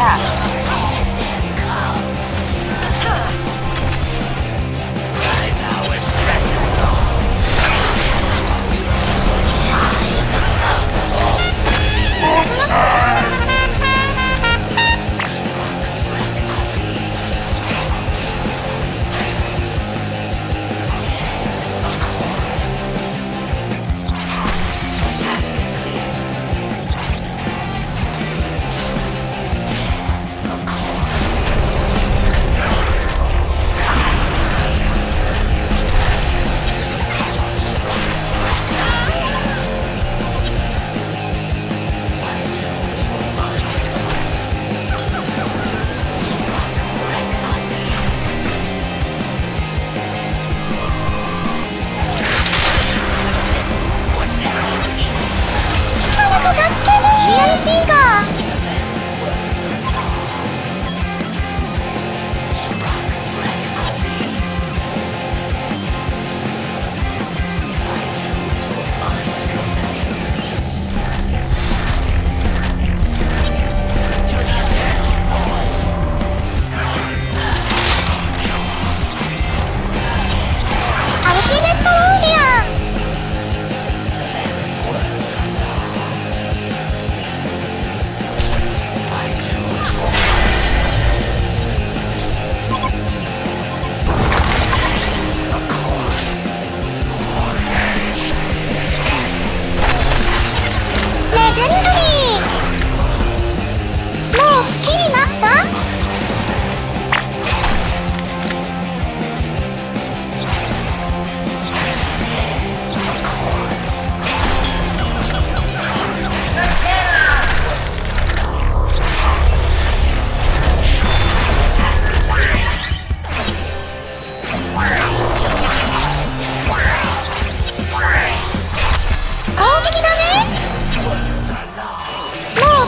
attack.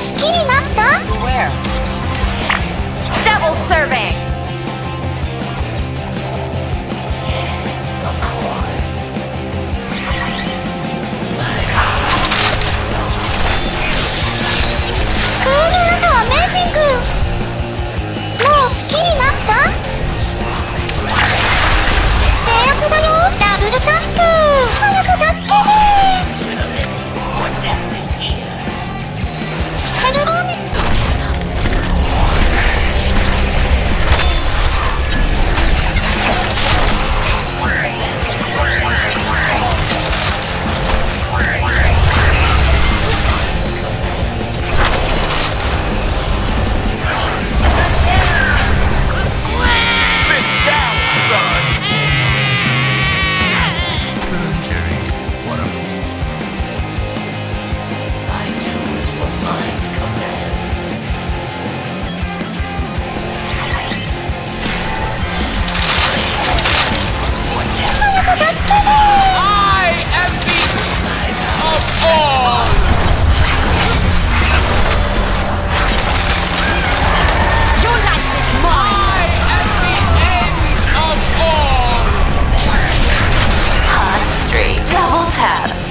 好きになった Double serving! tab.